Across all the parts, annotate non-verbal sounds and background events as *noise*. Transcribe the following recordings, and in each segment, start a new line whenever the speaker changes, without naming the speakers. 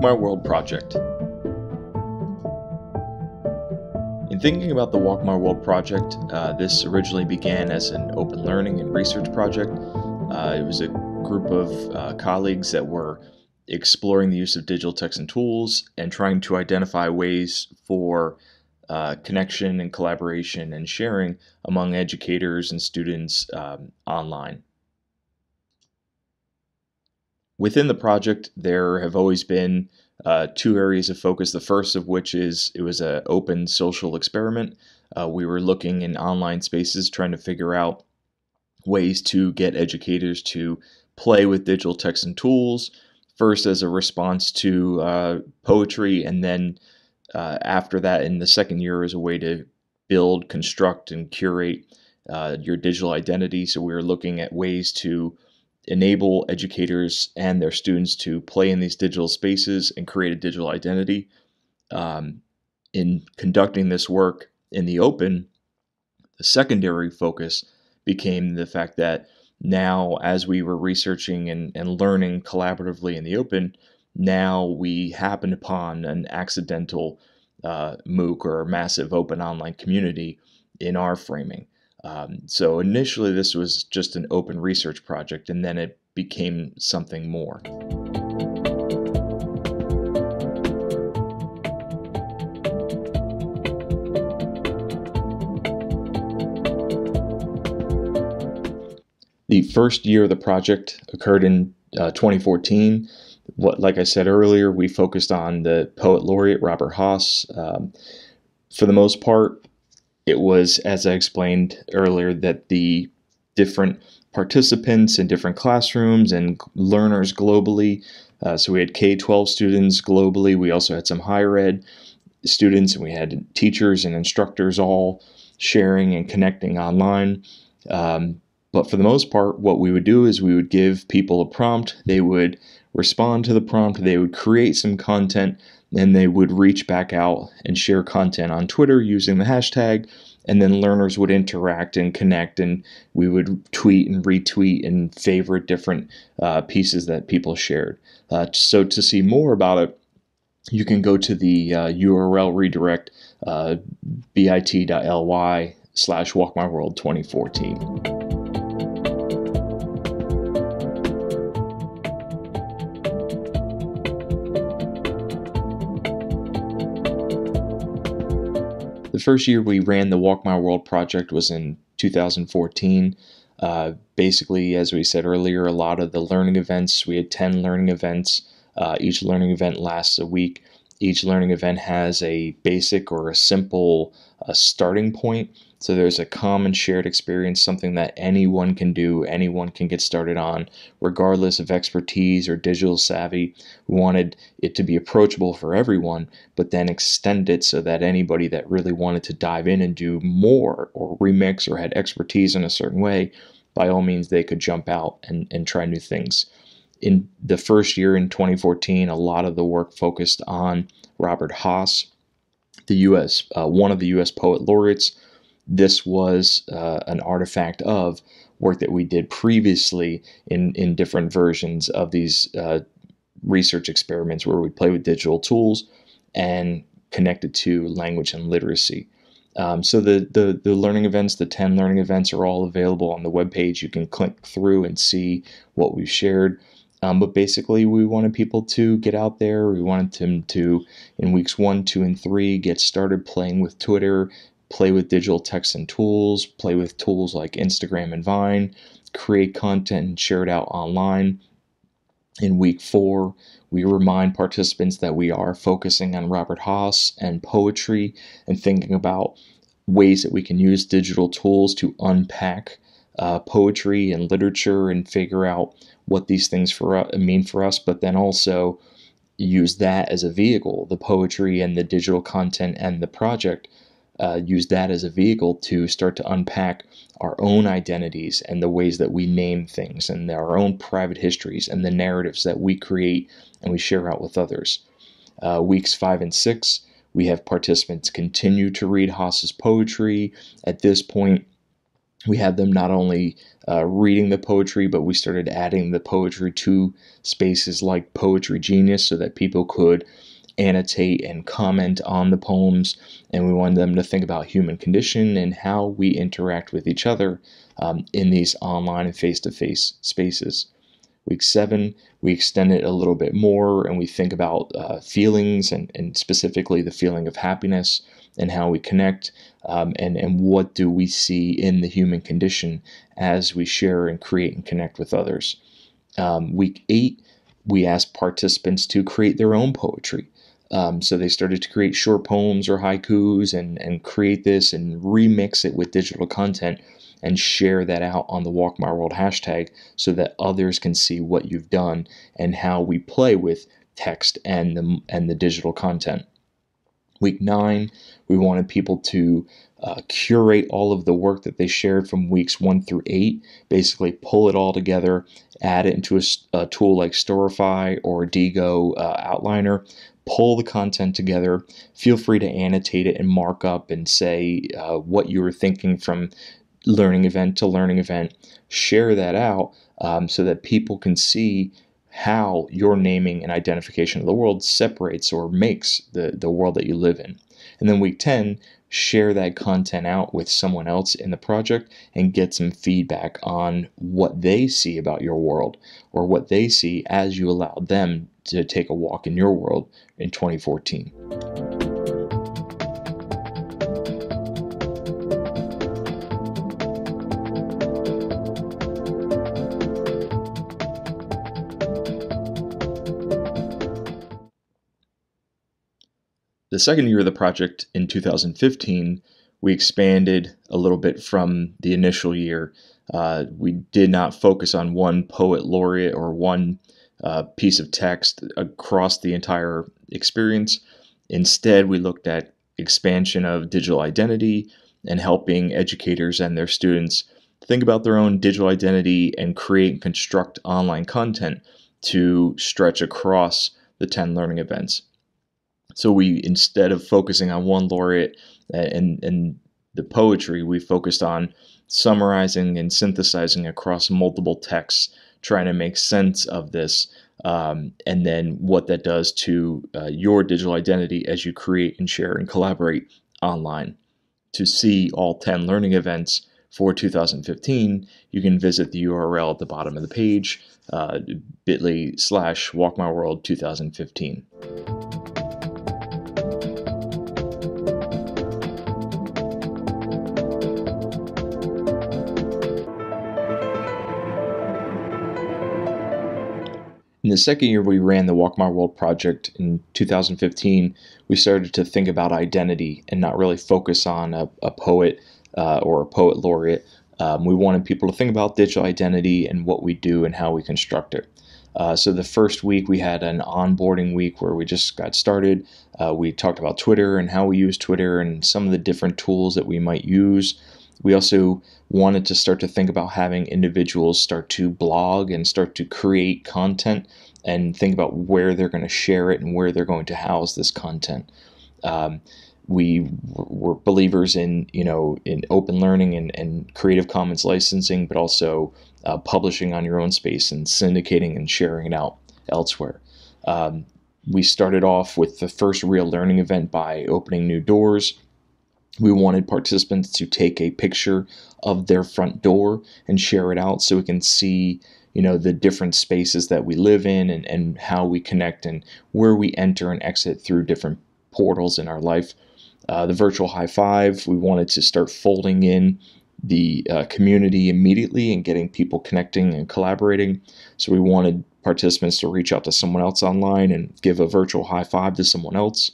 My World project. In thinking about the Walk My World project, uh, this originally began as an open learning and research project. Uh, it was a group of uh, colleagues that were exploring the use of digital text and tools and trying to identify ways for uh, connection and collaboration and sharing among educators and students um, online. Within the project, there have always been uh, two areas of focus. The first of which is it was an open social experiment. Uh, we were looking in online spaces trying to figure out ways to get educators to play with digital text and tools, first as a response to uh, poetry, and then uh, after that, in the second year, as a way to build, construct, and curate uh, your digital identity. So we were looking at ways to enable educators and their students to play in these digital spaces and create a digital identity. Um, in conducting this work in the open, the secondary focus became the fact that now, as we were researching and, and learning collaboratively in the open, now we happened upon an accidental uh, MOOC or massive open online community in our framing. Um, so initially, this was just an open research project, and then it became something more. The first year of the project occurred in uh, 2014. What, like I said earlier, we focused on the poet laureate Robert Hass. Um, for the most part, it was, as I explained earlier, that the different participants in different classrooms and learners globally. Uh, so we had K 12 students globally. We also had some higher ed students, and we had teachers and instructors all sharing and connecting online. Um, but for the most part, what we would do is we would give people a prompt. They would respond to the prompt. They would create some content and they would reach back out and share content on Twitter using the hashtag. And then learners would interact and connect, and we would tweet and retweet and favorite different uh, pieces that people shared. Uh, so, to see more about it, you can go to the uh, URL redirect uh, bit.ly slash walkmyworld2014. The first year we ran the Walk My World project was in 2014. Uh, basically, as we said earlier, a lot of the learning events, we had 10 learning events. Uh, each learning event lasts a week. Each learning event has a basic or a simple uh, starting point. So there's a common shared experience, something that anyone can do, anyone can get started on, regardless of expertise or digital savvy. We wanted it to be approachable for everyone, but then extend it so that anybody that really wanted to dive in and do more or remix or had expertise in a certain way, by all means, they could jump out and, and try new things in the first year in 2014, a lot of the work focused on Robert Hass, the U.S. Uh, one of the U.S. poet laureates. This was uh, an artifact of work that we did previously in in different versions of these uh, research experiments, where we play with digital tools and connected to language and literacy. Um, so the, the the learning events, the 10 learning events are all available on the webpage. You can click through and see what we've shared. Um, but basically, we wanted people to get out there. We wanted them to, in weeks one, two, and three, get started playing with Twitter, play with digital text and tools, play with tools like Instagram and Vine, create content and share it out online. In week four, we remind participants that we are focusing on Robert Hass and poetry and thinking about ways that we can use digital tools to unpack uh, poetry and literature and figure out what these things for uh, mean for us, but then also use that as a vehicle, the poetry and the digital content and the project, uh, use that as a vehicle to start to unpack our own identities and the ways that we name things and our own private histories and the narratives that we create and we share out with others. Uh, weeks five and six, we have participants continue to read Hass's poetry. At this point, we had them not only uh, reading the poetry, but we started adding the poetry to spaces like Poetry Genius so that people could annotate and comment on the poems. And we wanted them to think about human condition and how we interact with each other um, in these online and face to face spaces. Week seven, we extend it a little bit more and we think about uh, feelings and, and specifically the feeling of happiness and how we connect um, and, and what do we see in the human condition as we share and create and connect with others. Um, week eight, we ask participants to create their own poetry. Um, so they started to create short poems or haikus and, and create this and remix it with digital content and share that out on the Walk My World hashtag so that others can see what you've done and how we play with text and the, and the digital content. Week nine, we wanted people to uh, curate all of the work that they shared from weeks one through eight, basically pull it all together, add it into a, a tool like Storify or Diigo uh, Outliner, pull the content together. Feel free to annotate it and mark up and say uh, what you were thinking from learning event to learning event. Share that out um, so that people can see how your naming and identification of the world separates or makes the, the world that you live in. And then week 10, share that content out with someone else in the project and get some feedback on what they see about your world or what they see as you allow them to take a walk in your world in 2014. The second year of the project in 2015, we expanded a little bit from the initial year. Uh, we did not focus on one poet laureate or one uh, piece of text across the entire experience. Instead, we looked at expansion of digital identity and helping educators and their students think about their own digital identity and create and construct online content to stretch across the 10 learning events. So we instead of focusing on one laureate and and the poetry, we focused on summarizing and synthesizing across multiple texts, trying to make sense of this, um, and then what that does to uh, your digital identity as you create and share and collaborate online. To see all 10 learning events for 2015, you can visit the URL at the bottom of the page, uh, bit.ly slash walkmyworld2015. Second year we ran the Walk My World project in 2015, we started to think about identity and not really focus on a, a poet uh, or a poet laureate. Um, we wanted people to think about digital identity and what we do and how we construct it. Uh, so the first week we had an onboarding week where we just got started. Uh, we talked about Twitter and how we use Twitter and some of the different tools that we might use. We also wanted to start to think about having individuals start to blog and start to create content and think about where they're going to share it and where they're going to house this content. Um, we were believers in you know in open learning and, and creative commons licensing but also uh, publishing on your own space and syndicating and sharing it out elsewhere um, we started off with the first real learning event by opening new doors we wanted participants to take a picture of their front door and share it out so we can see you know the different spaces that we live in and, and how we connect and where we enter and exit through different portals in our life. Uh, the virtual high five we wanted to start folding in the uh, community immediately and getting people connecting and collaborating. So we wanted participants to reach out to someone else online and give a virtual high five to someone else.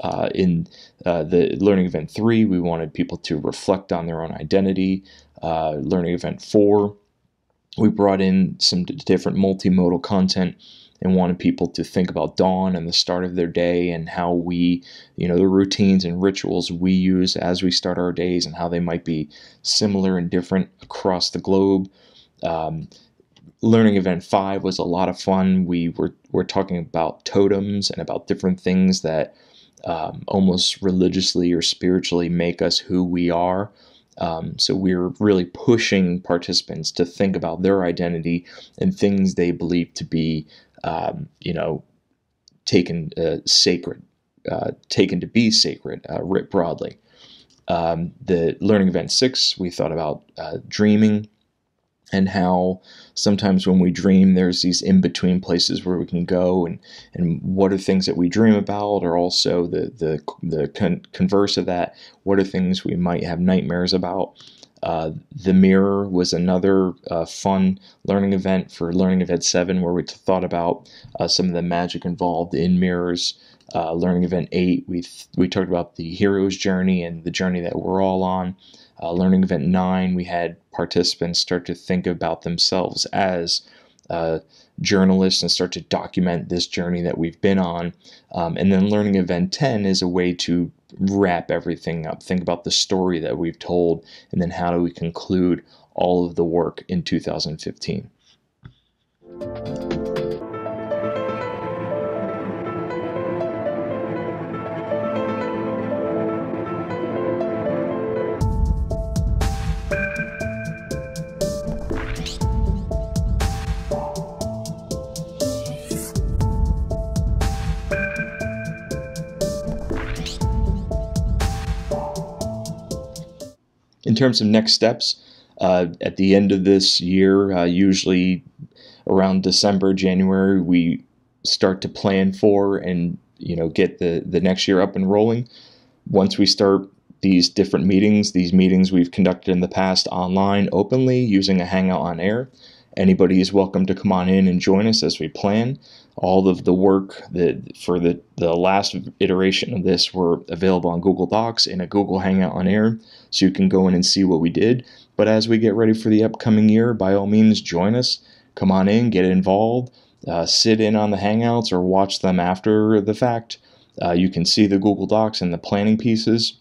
Uh, in uh, the learning event three, we wanted people to reflect on their own identity. Uh, learning event four, we brought in some different multimodal content and wanted people to think about dawn and the start of their day and how we, you know, the routines and rituals we use as we start our days and how they might be similar and different across the globe. Um, learning event five was a lot of fun. We were, were talking about totems and about different things that um, almost religiously or spiritually make us who we are. Um, so we're really pushing participants to think about their identity and things they believe to be, um, you know, taken uh, sacred, uh, taken to be sacred, uh, writ broadly. Um, the learning event six, we thought about uh, dreaming and how sometimes when we dream there's these in-between places where we can go and and what are things that we dream about or also the the the con- converse of that what are things we might have nightmares about. Uh, the mirror was another uh, fun learning event for learning event 7 where we thought about uh, some of the magic involved in mirrors. Uh, learning event 8 we th- we talked about the hero's journey and the journey that we're all on uh, learning event 9 we had participants start to think about themselves as uh, journalists and start to document this journey that we've been on. Um, and then learning event 10 is a way to wrap everything up, think about the story that we've told, and then how do we conclude all of the work in 2015. In terms of next steps, uh, at the end of this year, uh, usually around December, January, we start to plan for and you know get the the next year up and rolling. Once we start these different meetings, these meetings we've conducted in the past online openly using a Hangout on Air. Anybody is welcome to come on in and join us as we plan. All of the work that for the, the last iteration of this were available on Google Docs in a Google Hangout on Air, so you can go in and see what we did. But as we get ready for the upcoming year, by all means, join us. Come on in, get involved, uh, sit in on the Hangouts or watch them after the fact. Uh, you can see the Google Docs and the planning pieces.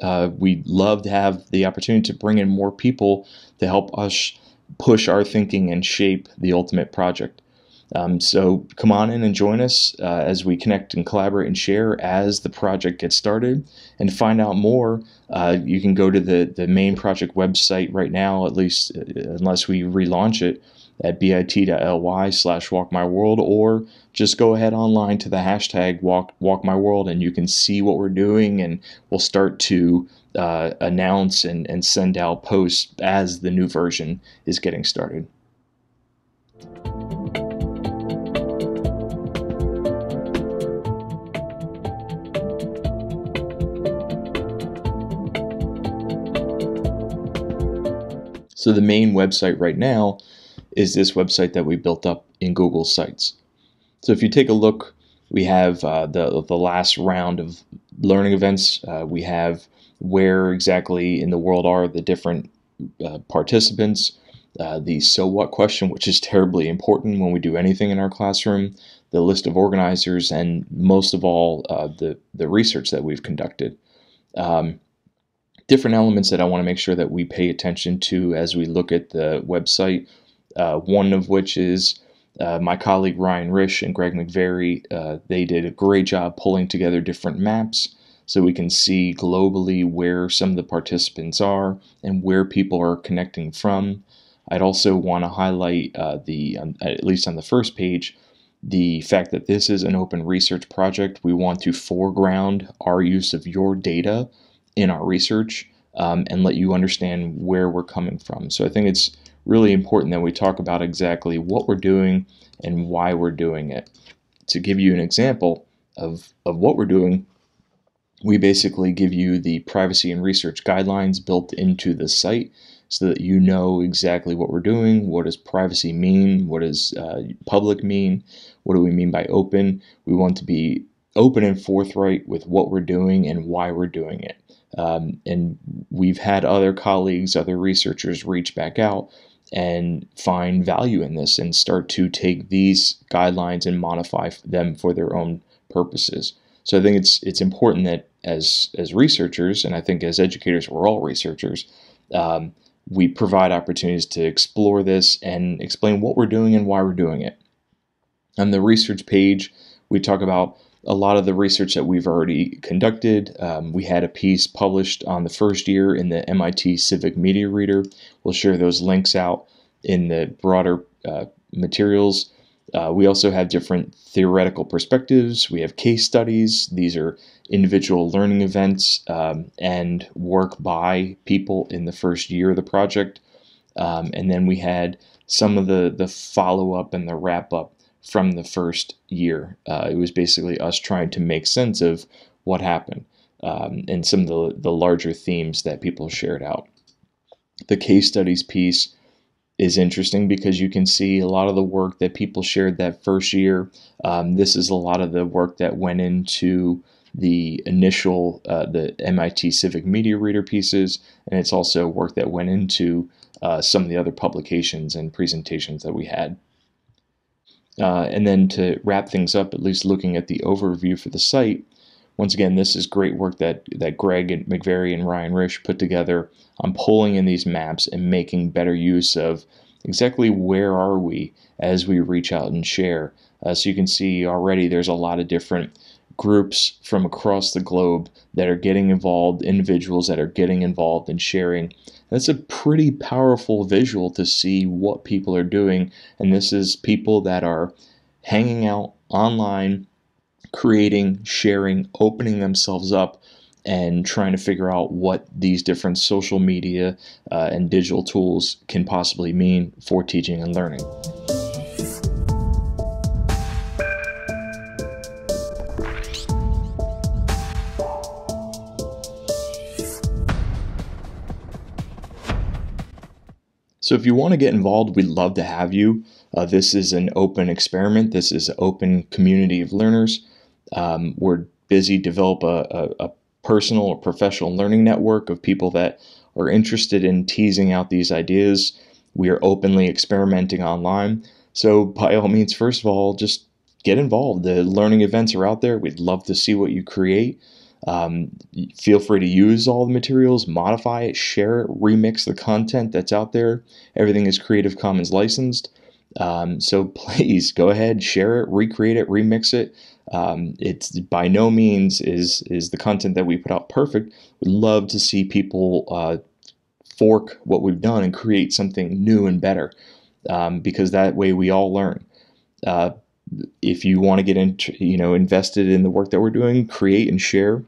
Uh, we'd love to have the opportunity to bring in more people to help us push our thinking and shape the ultimate project. Um, so come on in and join us uh, as we connect and collaborate and share as the project gets started. And find out more, uh, you can go to the, the main project website right now, at least uh, unless we relaunch it at bit.ly slash walkmyworld or just go ahead online to the hashtag walk, walkmyworld and you can see what we're doing and we'll start to uh, announce and, and send out posts as the new version is getting started. So the main website right now is this website that we built up in Google Sites. So if you take a look, we have uh, the the last round of learning events. Uh, we have where exactly in the world are the different uh, participants, uh, the so what question, which is terribly important when we do anything in our classroom, the list of organizers, and most of all, uh, the, the research that we've conducted. Um, different elements that I want to make sure that we pay attention to as we look at the website. Uh, one of which is uh, my colleague Ryan Rish and Greg McVerry. Uh, they did a great job pulling together different maps so we can see globally where some of the participants are and where people are connecting from. I'd also want to highlight uh, the, um, at least on the first page, the fact that this is an open research project. We want to foreground our use of your data in our research um, and let you understand where we're coming from. So I think it's really important that we talk about exactly what we're doing and why we're doing it. To give you an example of, of what we're doing, we basically give you the privacy and research guidelines built into the site so that you know exactly what we're doing. What does privacy mean? What does uh, public mean? What do we mean by open? We want to be open and forthright with what we're doing and why we're doing it. Um, and we've had other colleagues, other researchers reach back out and find value in this and start to take these guidelines and modify them for their own purposes. So I think it's it's important that as as researchers, and I think as educators, we're all researchers. Um, we provide opportunities to explore this and explain what we're doing and why we're doing it. On the research page, we talk about a lot of the research that we've already conducted. Um, we had a piece published on the first year in the MIT Civic Media Reader. We'll share those links out in the broader uh, materials. Uh, we also have different theoretical perspectives. We have case studies. These are individual learning events um, and work by people in the first year of the project. Um, and then we had some of the, the follow up and the wrap up from the first year. Uh, it was basically us trying to make sense of what happened um, and some of the, the larger themes that people shared out. The case studies piece is interesting because you can see a lot of the work that people shared that first year. Um, this is a lot of the work that went into the initial uh, the MIT Civic Media Reader pieces, and it's also work that went into uh, some of the other publications and presentations that we had. Uh, and then to wrap things up, at least looking at the overview for the site, once again, this is great work that, that Greg and McVerry and Ryan Rish put together on pulling in these maps and making better use of exactly where are we as we reach out and share. Uh, so you can see already there's a lot of different groups from across the globe that are getting involved, individuals that are getting involved and sharing. That's a pretty powerful visual to see what people are doing. And this is people that are hanging out online creating, sharing, opening themselves up, and trying to figure out what these different social media uh, and digital tools can possibly mean for teaching and learning. So if you want to get involved, we'd love to have you. Uh, this is an open experiment. This is an open community of learners. Um, we're busy develop a, a, a personal or professional learning network of people that are interested in teasing out these ideas. We are openly experimenting online. So, by all means, first of all, just get involved. The learning events are out there. We'd love to see what you create. Um, feel free to use all the materials, modify it, share it, remix the content that's out there. Everything is Creative Commons licensed. Um, so *laughs* please go ahead, share it, recreate it, remix it. Um, it's by no means is is the content that we put out perfect. We'd love to see people uh, fork what we've done and create something new and better, um, because that way we all learn. Uh, if you want to get into you know invested in the work that we're doing, create and share,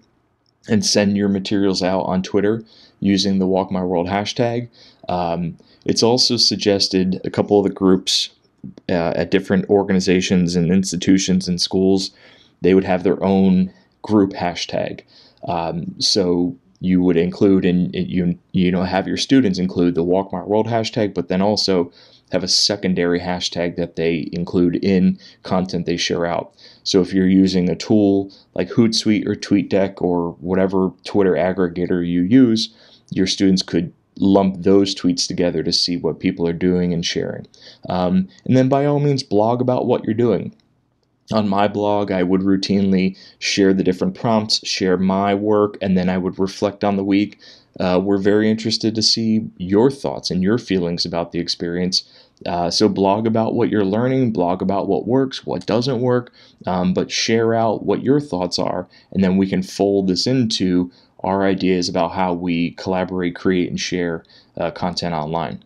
and send your materials out on Twitter using the Walk My World hashtag. Um, it's also suggested a couple of the groups uh, at different organizations and institutions and schools, they would have their own group hashtag. Um, so you would include and you you know have your students include the Walk My World hashtag, but then also have a secondary hashtag that they include in content they share out. So if you're using a tool like Hootsuite or TweetDeck or whatever Twitter aggregator you use, your students could lump those tweets together to see what people are doing and sharing. Um, and then by all means, blog about what you're doing. On my blog, I would routinely share the different prompts, share my work, and then I would reflect on the week. Uh, we're very interested to see your thoughts and your feelings about the experience. Uh, so, blog about what you're learning, blog about what works, what doesn't work, um, but share out what your thoughts are, and then we can fold this into our ideas about how we collaborate, create, and share uh, content online.